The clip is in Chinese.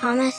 好嘛